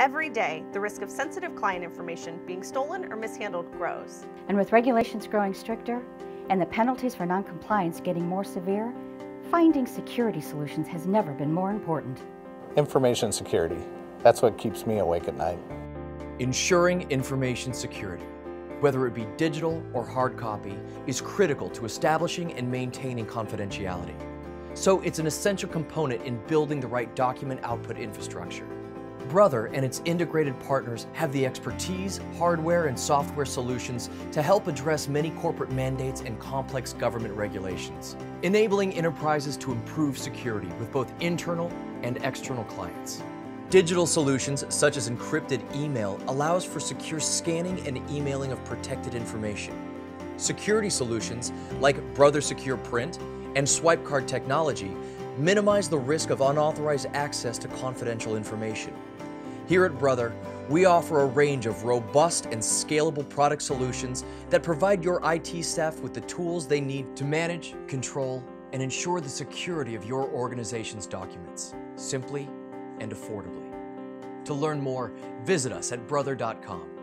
Every day, the risk of sensitive client information being stolen or mishandled grows. And with regulations growing stricter and the penalties for noncompliance getting more severe, finding security solutions has never been more important. Information security. That's what keeps me awake at night. Ensuring information security, whether it be digital or hard copy, is critical to establishing and maintaining confidentiality. So it's an essential component in building the right document output infrastructure. Brother and its integrated partners have the expertise, hardware, and software solutions to help address many corporate mandates and complex government regulations, enabling enterprises to improve security with both internal and external clients. Digital solutions such as encrypted email allows for secure scanning and emailing of protected information. Security solutions like Brother Secure Print and swipe card technology minimize the risk of unauthorized access to confidential information. Here at Brother, we offer a range of robust and scalable product solutions that provide your IT staff with the tools they need to manage, control, and ensure the security of your organization's documents, simply and affordably. To learn more, visit us at brother.com.